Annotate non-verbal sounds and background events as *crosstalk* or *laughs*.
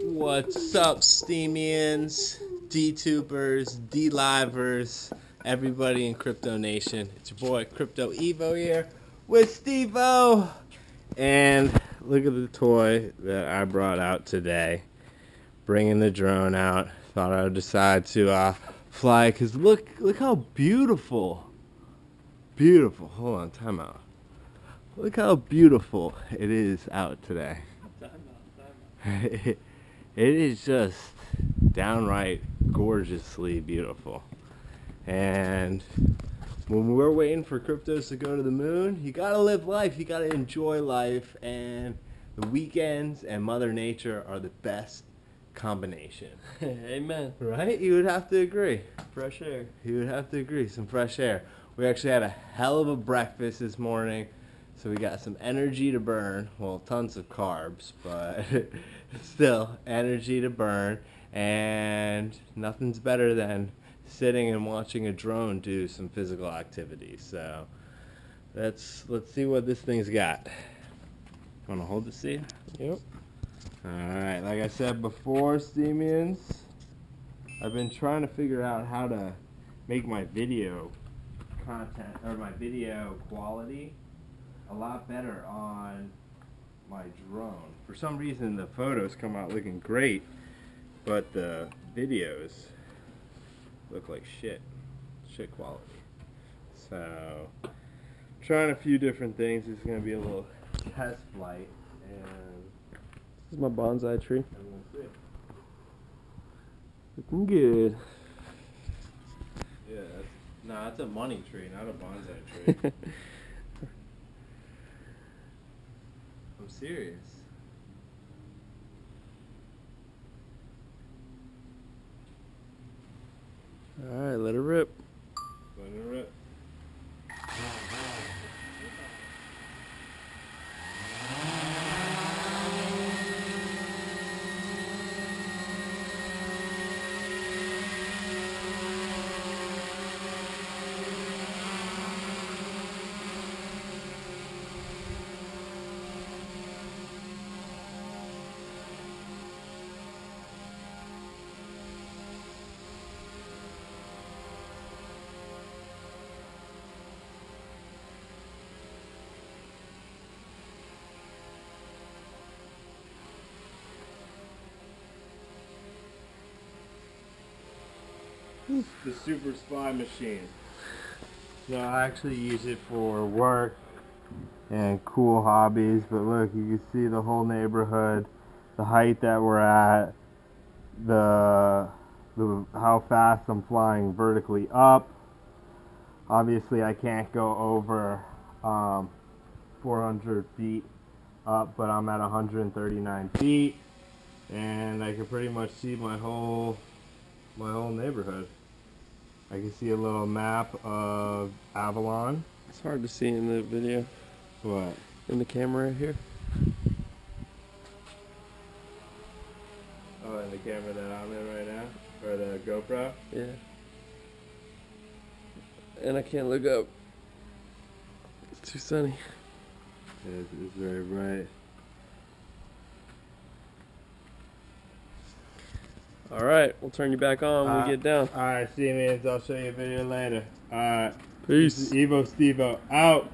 What's up, Steemians, D-tubers, D-livers, everybody in Crypto Nation? It's your boy Crypto Evo here with Stevo. And look at the toy that I brought out today. Bringing the drone out. Thought I would decide to uh, fly because look, look how beautiful. Beautiful. Hold on, time out. Look how beautiful it is out today. *laughs* it is just downright gorgeously beautiful. And when we're waiting for cryptos to go to the moon, you gotta live life, you gotta enjoy life, and the weekends and Mother Nature are the best combination. *laughs* Amen. Right? You would have to agree. Fresh air. You would have to agree. Some fresh air. We actually had a hell of a breakfast this morning. So we got some energy to burn. Well, tons of carbs, but *laughs* still energy to burn. And nothing's better than sitting and watching a drone do some physical activity. So let's let's see what this thing's got. You Want to hold the seat? Yep. All right. Like I said before, Steemians, I've been trying to figure out how to make my video content or my video quality a lot better on my drone. For some reason, the photos come out looking great, but the videos look like shit. Shit quality. So, trying a few different things. This is going to be a little test flight, and This is my bonsai tree. I'm going to see. Looking good. Yeah, that's, no, that's a money tree, not a bonsai tree. *laughs* Serious. Alright, let it rip. The super spy machine. No, I actually use it for work and cool hobbies. But look, you can see the whole neighborhood, the height that we're at, the the how fast I'm flying vertically up. Obviously, I can't go over um, 400 feet up, but I'm at 139 feet, and I can pretty much see my whole my whole neighborhood. I can see a little map of Avalon. It's hard to see in the video. What? In the camera here. Oh, in the camera that I'm in right now, or the GoPro. Yeah. And I can't look up. It's too sunny. It's, it's very bright. Alright, we'll turn you back on when Uh, we get down. All right, see you, man. I'll show you a video later. All right. Peace. Evo Stevo out.